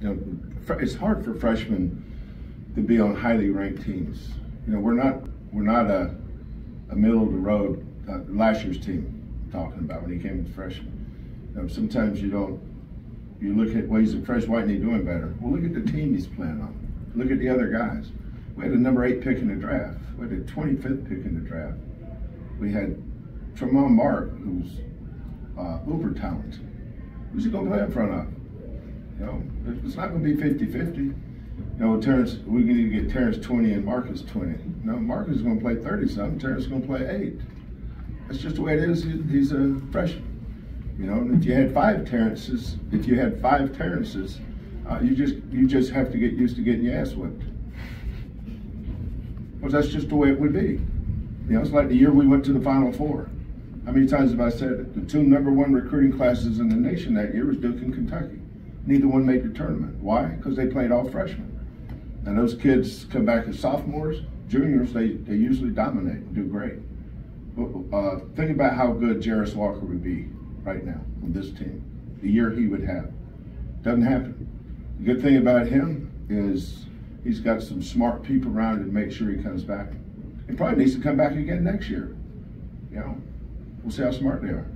you know, it's hard for freshmen to be on highly ranked teams. You know, we're not we're not a a middle of the road. Uh, last year's team I'm talking about when he came as freshman. You know, sometimes you don't. You look at ways that Fresh Whitney doing better. Well, look at the team he's playing on. Look at the other guys. We had a number eight pick in the draft. We had a 25th pick in the draft. We had Tramon Mark, who's uh, uber talented. Who's he going to play in front of? You know, it's not going to be 50 50. You know, Terrance, we need to get Terrance 20 and Marcus 20. No, Marcus is going to play 30 something, Terrance is going to play 8. That's just the way it is. He- He's a freshman. You know, and if you had five Terrances, if you had five Terrances, uh, you just you just have to get used to getting your ass whipped. Because that's just the way it would be. You know, it's like the year we went to the Final Four. How many times have I said it? The two number one recruiting classes in the nation that year was Duke and Kentucky. Neither one made the tournament. Why? Because they played all freshmen. And those kids come back as sophomores, juniors, they, they usually dominate and do great. But, uh, think about how good Jarace Walker would be right now on this team, the year he would have. Doesn't happen. The good thing about him is he's got some smart people around to make sure he comes back. He probably needs to come back again next year. You know, we'll see how smart they are.